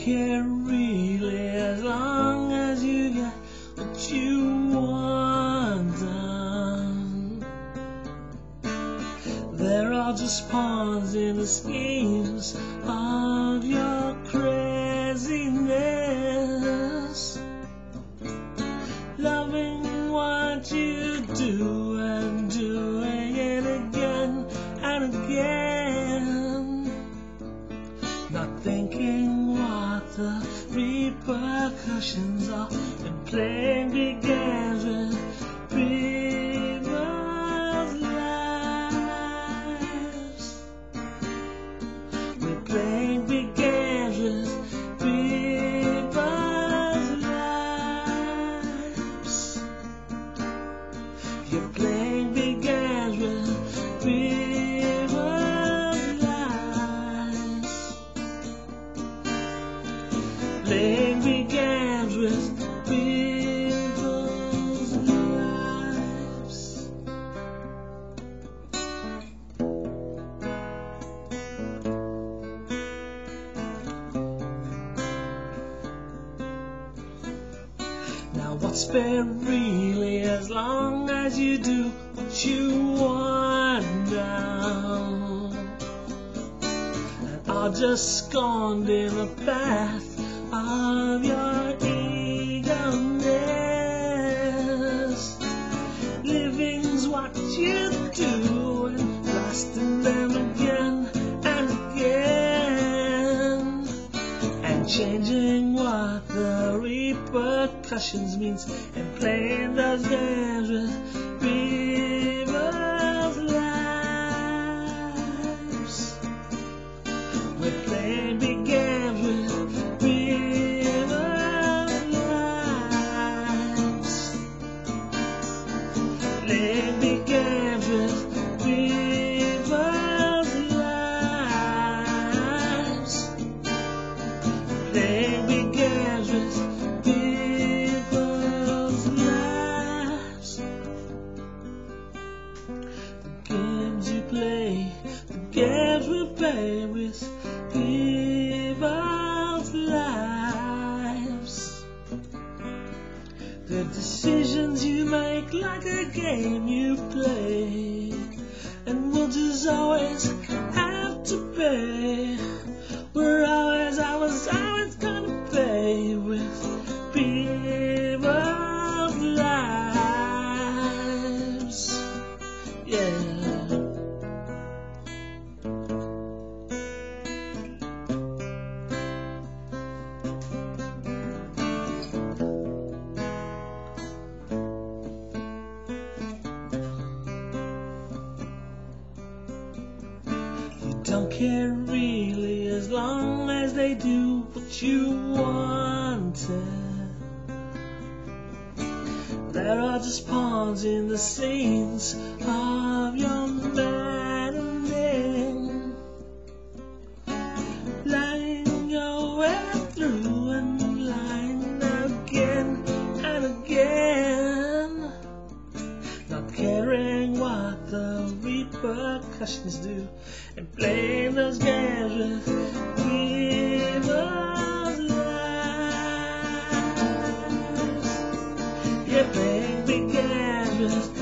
care really as long as you get what you want done. They're all just pawns in the schemes of your craziness. Loving what you do and doing it again and again. Not thinking the repercussions are when playing big What's fair really as long as you do what you want now. And are just scorned in the path of your eagerness changing what the repercussions means and playing those games with with people's lives. The decisions you make like a game you play, and we'll just always have to pay. We're always, always, always don't care really as long as they do what you wanted. There are just pawns in the scenes of your maddening. do and play those games with people's lives. Yeah, baby, games